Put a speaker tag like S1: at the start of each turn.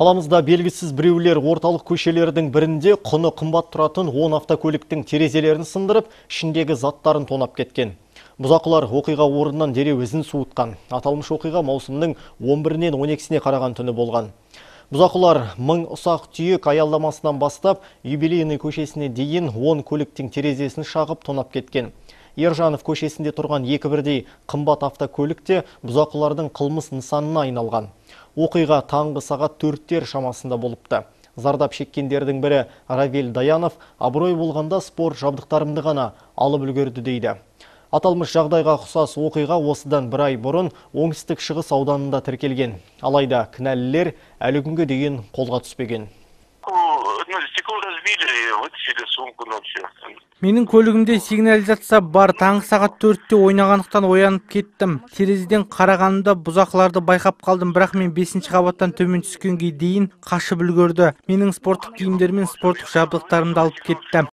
S1: Қаламызда белгісіз біреулер орталық көшелердің бірінде құны қымбат тұратын 10 автокөліктің терезелерін сындырып, ішіндегі заттарын тонап кеткен. Бұзақылар оқиға орнынан дереу ізін суытқан. Аталмыш оқиға маусымның 11-нен 12-сіне қараған түні болған. Бұзақылар мың ұсақ түйек аялдамасынан бастап, юбилейный көшесіне дейін 10 көліктің терезесін шағып тонап кеткен. Ержанов көшесінде тұрған екі бірдей қымбат автокөлікте бұзақылардың қылмыс нысанына айналған. Оқиға таңғы сағат төрттер шамасында болыпты. Зардап шеккендердің бірі Равель Даянов абырой болғанда спорт жабдықтарымды ғана алып үлгерді дейді. Аталмыш жағдайға ұқсас оқиға осыдан бір ай бұрын оңтүстік шығыс ауданында тіркелген. Алайда кінәлілер әлі күнге дейін қолға түспеген.
S2: Стекло разбили, вытащили сумку ночью.
S3: Менің көлігімде сигнализация бар. Таңғы сағат төртте ойнағандықтан оянып кеттім. Терезеден қарағанымда бұзақыларды байқап қалдым, бірақ мен бесінші қабаттан төмен түскенге дейін қашып үлгерді. Менің спорттық киімдер мен спорттық жабдықтарымды алып кетті.